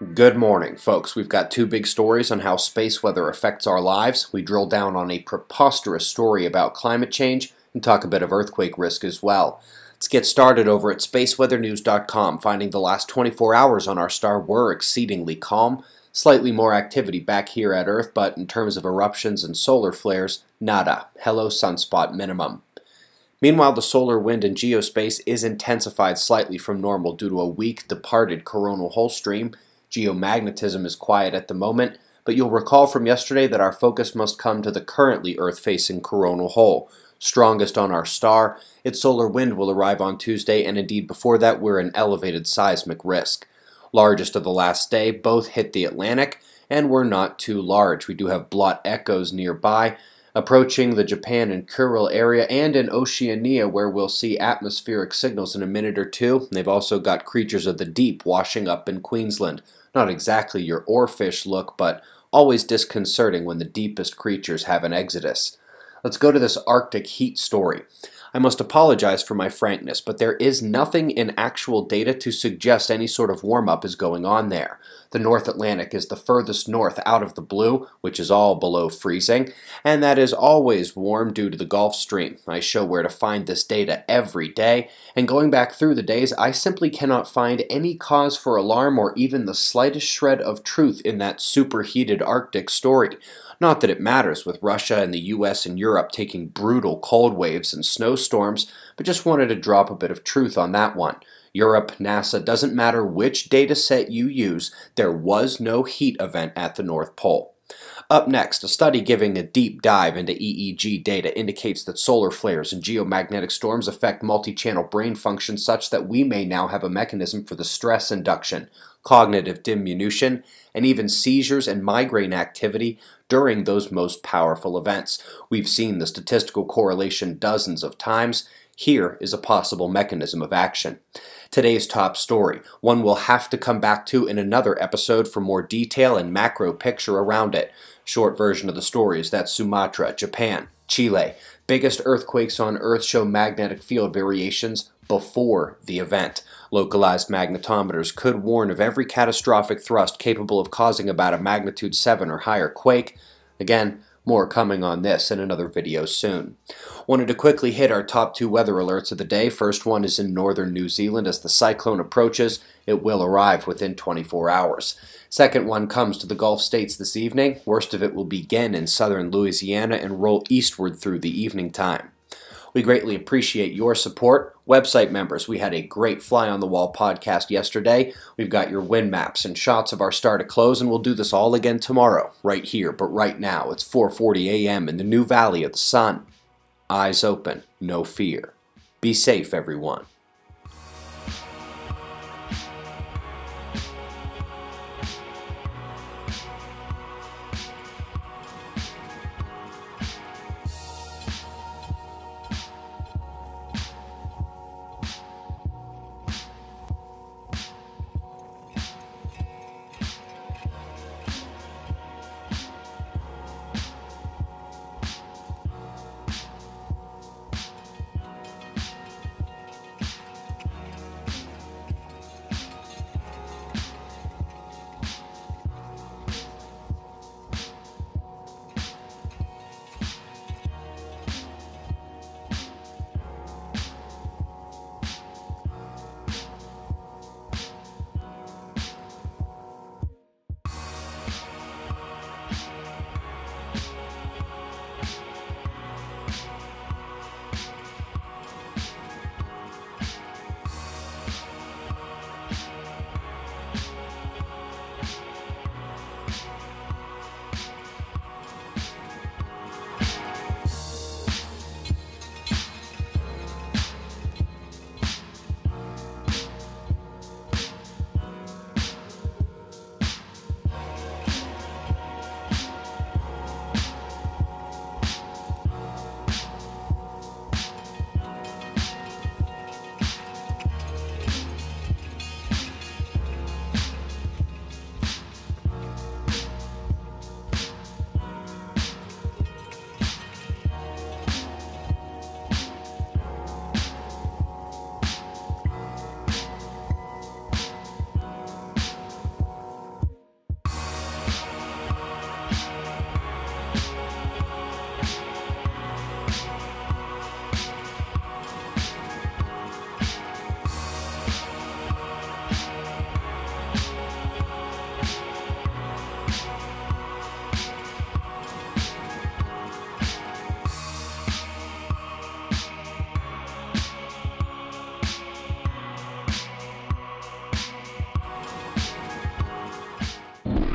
Good morning, folks. We've got two big stories on how space weather affects our lives. We drill down on a preposterous story about climate change and talk a bit of earthquake risk as well. Let's get started over at spaceweathernews.com, finding the last 24 hours on our star were exceedingly calm. Slightly more activity back here at Earth, but in terms of eruptions and solar flares, nada. Hello sunspot minimum. Meanwhile, the solar wind in geospace is intensified slightly from normal due to a weak departed coronal hole stream Geomagnetism is quiet at the moment, but you'll recall from yesterday that our focus must come to the currently Earth-facing coronal hole. Strongest on our star, its solar wind will arrive on Tuesday, and indeed before that we're in elevated seismic risk. Largest of the last day, both hit the Atlantic, and were not too large. We do have blot echoes nearby, approaching the Japan and Kuril area and in Oceania where we'll see atmospheric signals in a minute or two. They've also got creatures of the deep washing up in Queensland. Not exactly your oarfish look, but always disconcerting when the deepest creatures have an exodus. Let's go to this Arctic heat story. I must apologize for my frankness, but there is nothing in actual data to suggest any sort of warm-up is going on there. The North Atlantic is the furthest north out of the blue, which is all below freezing, and that is always warm due to the Gulf Stream. I show where to find this data every day, and going back through the days, I simply cannot find any cause for alarm or even the slightest shred of truth in that superheated Arctic story. Not that it matters with Russia and the US and Europe taking brutal cold waves and snowstorms, but just wanted to drop a bit of truth on that one. Europe, NASA, doesn't matter which data set you use, there was no heat event at the North Pole. Up next, a study giving a deep dive into EEG data indicates that solar flares and geomagnetic storms affect multi-channel brain function such that we may now have a mechanism for the stress induction, cognitive diminution, and even seizures and migraine activity during those most powerful events. We've seen the statistical correlation dozens of times. Here is a possible mechanism of action. Today's top story, one we'll have to come back to in another episode for more detail and macro picture around it. Short version of the story is that Sumatra, Japan, Chile, biggest earthquakes on Earth show magnetic field variations before the event. Localized magnetometers could warn of every catastrophic thrust capable of causing about a magnitude 7 or higher quake. Again, more coming on this in another video soon. Wanted to quickly hit our top two weather alerts of the day. First one is in northern New Zealand. As the cyclone approaches, it will arrive within 24 hours. Second one comes to the Gulf states this evening. Worst of it will begin in southern Louisiana and roll eastward through the evening time. We greatly appreciate your support. Website members, we had a great Fly on the Wall podcast yesterday. We've got your wind maps and shots of our star to close, and we'll do this all again tomorrow, right here. But right now, it's 4:40 a.m. in the new Valley of the Sun. Eyes open, no fear. Be safe, everyone.